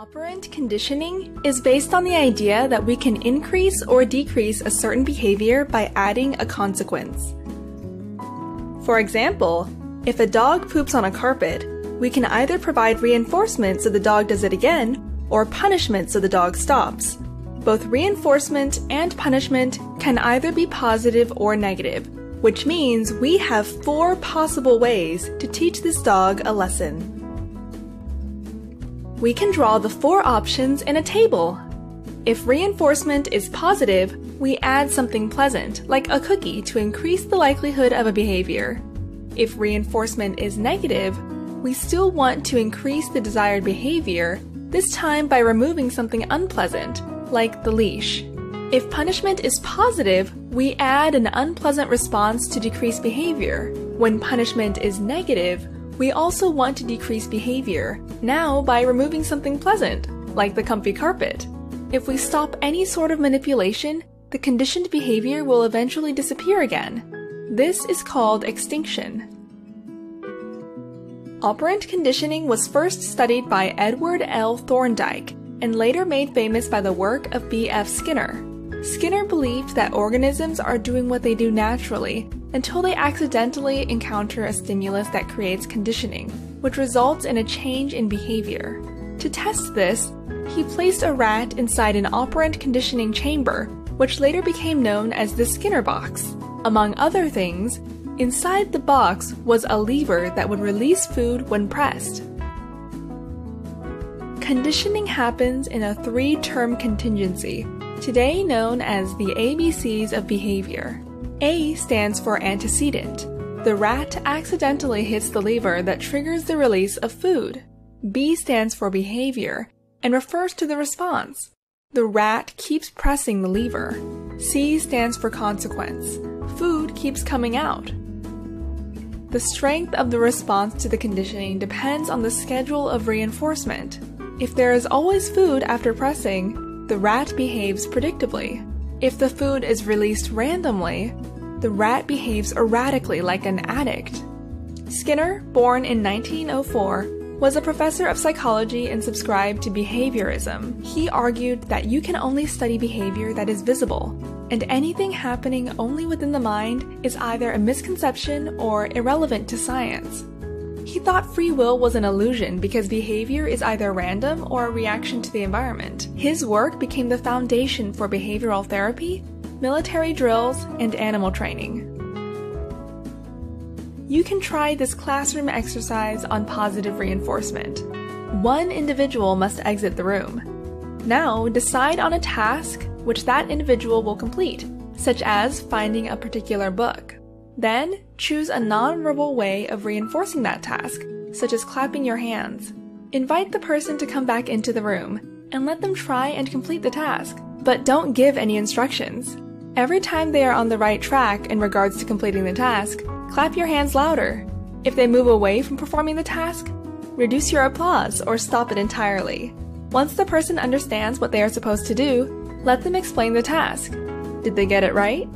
Operant conditioning is based on the idea that we can increase or decrease a certain behavior by adding a consequence. For example, if a dog poops on a carpet, we can either provide reinforcement so the dog does it again, or punishment so the dog stops. Both reinforcement and punishment can either be positive or negative, which means we have four possible ways to teach this dog a lesson. We can draw the four options in a table. If reinforcement is positive, we add something pleasant, like a cookie, to increase the likelihood of a behavior. If reinforcement is negative, we still want to increase the desired behavior, this time by removing something unpleasant, like the leash. If punishment is positive, we add an unpleasant response to decrease behavior. When punishment is negative, we also want to decrease behavior, now by removing something pleasant, like the comfy carpet. If we stop any sort of manipulation, the conditioned behavior will eventually disappear again. This is called extinction. Operant conditioning was first studied by Edward L. Thorndike and later made famous by the work of B.F. Skinner. Skinner believed that organisms are doing what they do naturally until they accidentally encounter a stimulus that creates conditioning, which results in a change in behavior. To test this, he placed a rat inside an operant conditioning chamber, which later became known as the Skinner box. Among other things, inside the box was a lever that would release food when pressed. Conditioning happens in a three term contingency, today known as the ABCs of behavior. A stands for antecedent. The rat accidentally hits the lever that triggers the release of food. B stands for behavior and refers to the response. The rat keeps pressing the lever. C stands for consequence. Food keeps coming out. The strength of the response to the conditioning depends on the schedule of reinforcement. If there is always food after pressing, the rat behaves predictably. If the food is released randomly, the rat behaves erratically like an addict. Skinner, born in 1904, was a professor of psychology and subscribed to behaviorism. He argued that you can only study behavior that is visible, and anything happening only within the mind is either a misconception or irrelevant to science. He thought free will was an illusion because behavior is either random or a reaction to the environment. His work became the foundation for behavioral therapy military drills, and animal training. You can try this classroom exercise on positive reinforcement. One individual must exit the room. Now decide on a task which that individual will complete, such as finding a particular book. Then choose a nonverbal way of reinforcing that task, such as clapping your hands. Invite the person to come back into the room and let them try and complete the task, but don't give any instructions. Every time they are on the right track in regards to completing the task, clap your hands louder. If they move away from performing the task, reduce your applause or stop it entirely. Once the person understands what they are supposed to do, let them explain the task. Did they get it right?